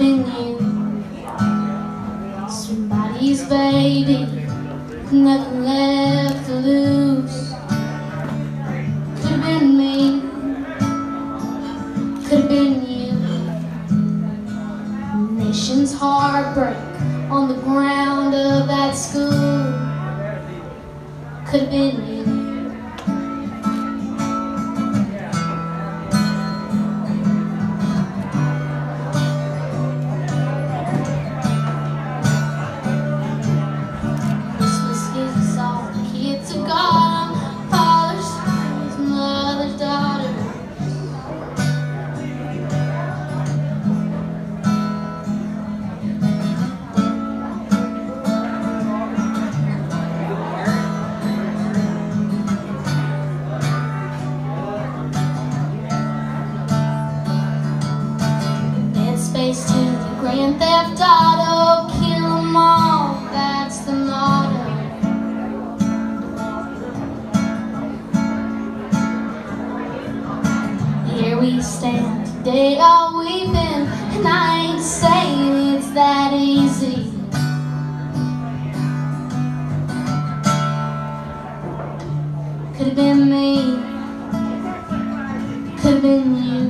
loving you. Somebody's baby, nothing left to lose. Could have been me, could have been you. Nation's heartbreak on the ground of that school. Could have been you. Space to the Grand Theft Auto, kill 'em all, that's the motto. Here we stand today, all been, and I ain't saying it's that easy. Could have been me, could have been you.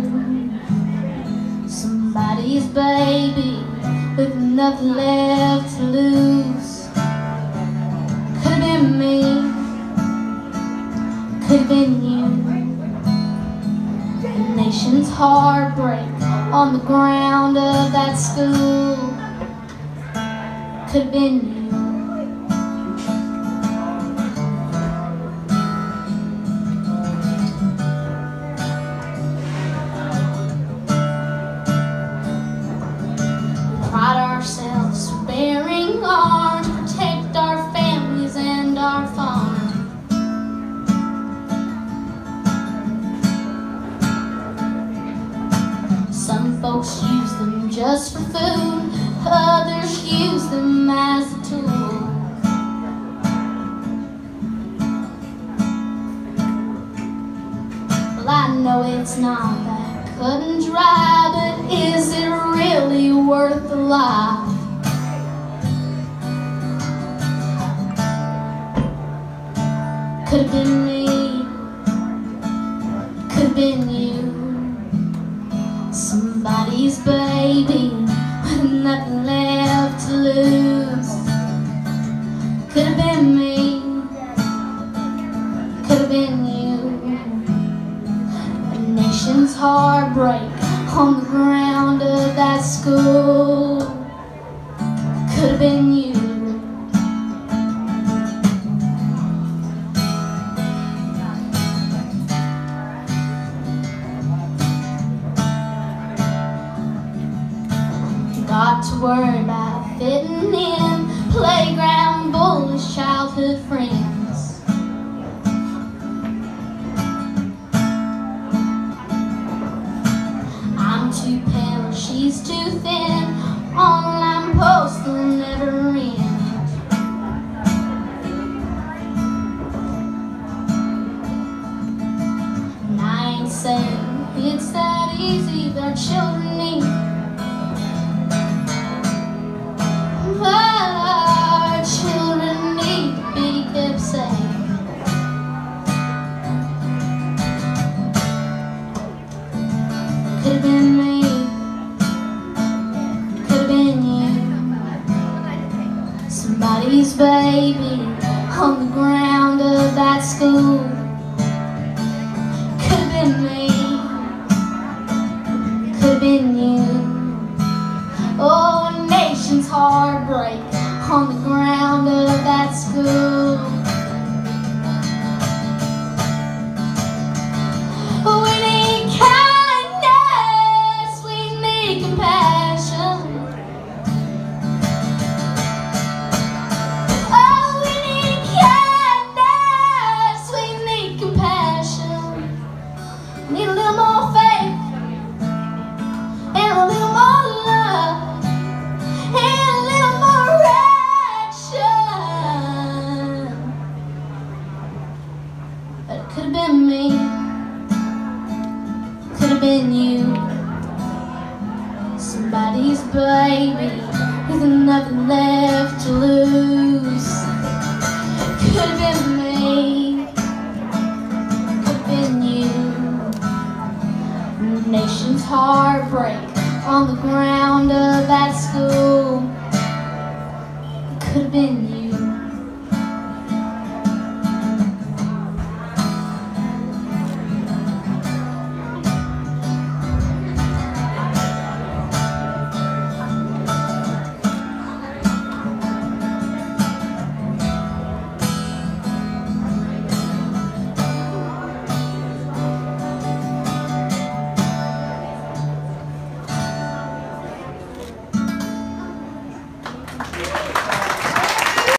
Somebody's baby with nothing left to lose. Could have been me, could have been you. The nation's heartbreak on the ground of that school. Could have been you. Some folks use them just for food, others use them as a tool. Well, I know it's not that cut and dry, but is it really worth the lie? Could have been me, could have been you. Could have been me, could have been you. A nation's heartbreak on the ground of that school. Could have been you. Got to worry about fitting in, playground bullies, childhood friends. I'm too pale, she's too thin. Online posts will never end. Saying it's that easy, our children need. Somebody's baby on the ground of that school. Could have been me. Could have been you. Oh, a nation's heartbreak on the ground of that school. Been me, could have been you. Somebody's baby with nothing left to lose. Could have been me, could have been you. Nation's heartbreak on the ground of that school. Could have been you.